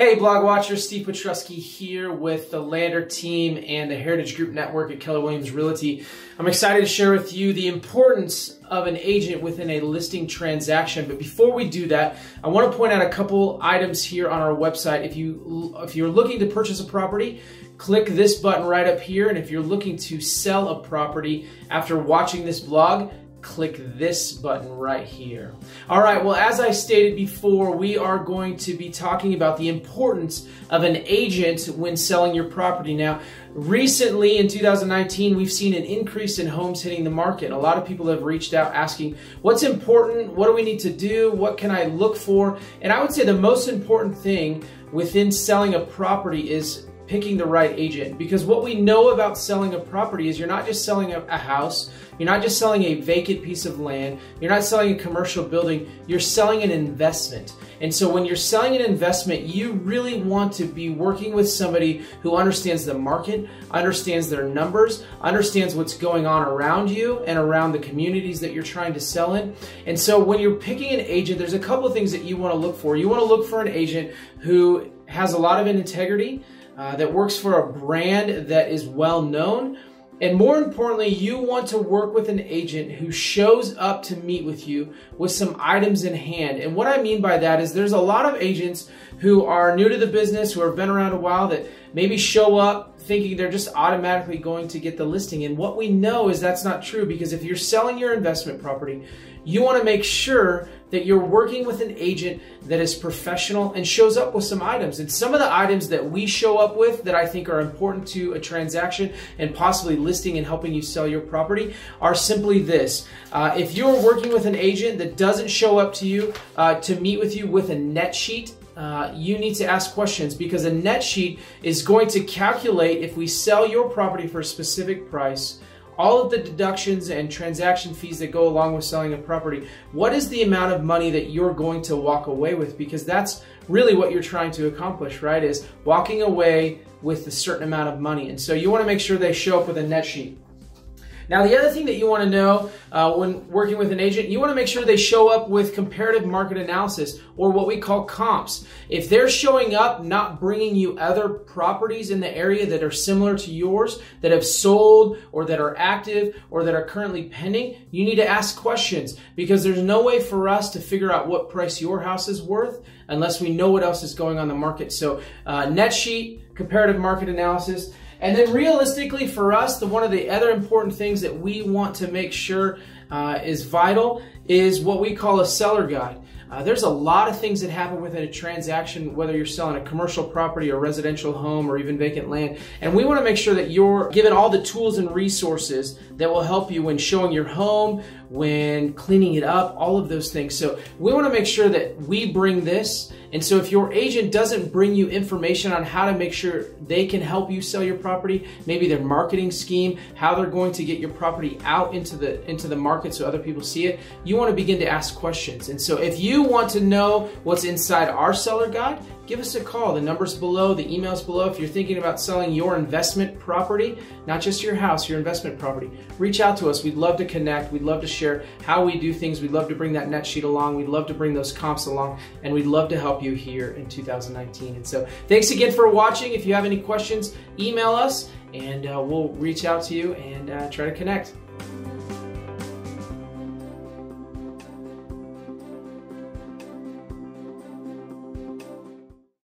Hey, blog watchers, Steve Petrusky here with the Lander team and the Heritage Group Network at Keller Williams Realty. I'm excited to share with you the importance of an agent within a listing transaction. But before we do that, I want to point out a couple items here on our website. If you if you're looking to purchase a property, click this button right up here. And if you're looking to sell a property after watching this blog, click this button right here. All right, well, as I stated before, we are going to be talking about the importance of an agent when selling your property. Now, recently in 2019, we've seen an increase in homes hitting the market. A lot of people have reached out asking, what's important? What do we need to do? What can I look for? And I would say the most important thing within selling a property is picking the right agent because what we know about selling a property is you're not just selling a, house, you're not just selling a vacant piece of land, you're not selling a commercial building, you're selling an investment. And so when you're selling an investment, you really want to be working with somebody who understands the market, understands their numbers, understands what's going on around you and around the communities that you're trying to sell in. And so when you're picking an agent, there's a couple of things that you want to look for. You want to look for an agent who has a lot of integrity, uh, that works for a brand that is well known. And more importantly, you want to work with an agent who shows up to meet with you with some items in hand. And what I mean by that is there's a lot of agents who are new to the business, who have been around a while, that maybe show up thinking they're just automatically going to get the listing. And what we know is that's not true because if you're selling your investment property, you want to make sure that you're working with an agent that is professional and shows up with some items. And some of the items that we show up with that I think are important to a transaction and possibly listing and helping you sell your property are simply this. Uh, if you're working with an agent that doesn't show up to you uh, to meet with you with a net sheet, uh, you need to ask questions because a net sheet is going to calculate if we sell your property for a specific price all of the deductions and transaction fees that go along with selling a property, what is the amount of money that you're going to walk away with? Because that's really what you're trying to accomplish, right? Is walking away with a certain amount of money. And so you want to make sure they show up with a net sheet. Now, the other thing that you want to know uh, when working with an agent, you want to make sure they show up with comparative market analysis or what we call comps. If they're showing up not bringing you other properties in the area that are similar to yours, that have sold or that are active or that are currently pending, you need to ask questions because there's no way for us to figure out what price your house is worth unless we know what else is going on the market. So, uh, net sheet, comparative market analysis. And then realistically for us, the one of the other important things that we want to make sure uh, is vital is what we call a seller guide. Uh, there's a lot of things that happen within a transaction, whether you're selling a commercial property or residential home or even vacant land. And we want to make sure that you're given all the tools and resources that will help you when showing your home, when cleaning it up, all of those things. So we want to make sure that we bring this. And so if your agent doesn't bring you information on how to make sure they can help you sell your property, maybe their marketing scheme, how they're going to get your property out into the into the market so other people see it, you want to begin to ask questions. And so if you want to know what's inside our seller guide, give us a call. The number's below, the email's below. If you're thinking about selling your investment property, not just your house, your investment property, reach out to us. We'd love to connect. We'd love to share how we do things. We'd love to bring that net sheet along. We'd love to bring those comps along, and we'd love to you here in 2019. And so, thanks again for watching. If you have any questions, email us, and uh, we'll reach out to you and uh, try to connect.